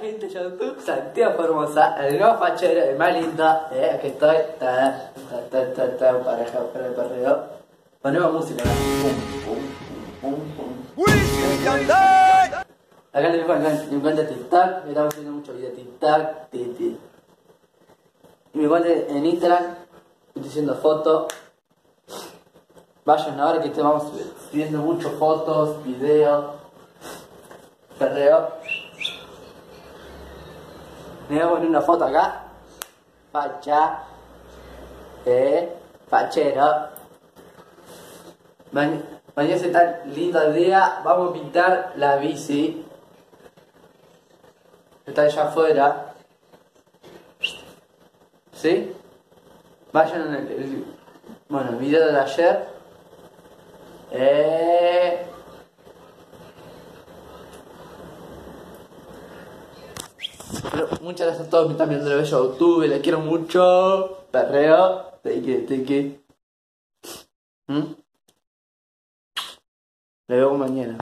gente de YouTube, Santiago Formosa, el nuevo fachero, el más lindo, eh, aquí estoy, ta, ta, ta, ta, ta, pareja, para el perreo. Ponemos música. Pum, pum, pum. Acá en mi cuenta, en mi cuenta de TikTok, estamos haciendo muchos videos de TikTok, ti, ti. Y mi cuenta en Instagram, estoy haciendo fotos. Vayan ahora que estamos subiendo muchas fotos, videos, perreo. Me voy a poner una foto acá. Facha. Eh, fachero. Ma- Mañana es tan lindo el día. Vamos a pintar la bici. Está allá afuera. ¿Sí? Vayan el, el- bueno, el video de ayer. Eh, Pero muchas gracias a todos que están viendo el bello YouTube, les quiero mucho. Perreo, tiki, tiki. ¿Mm? Le veo mañana.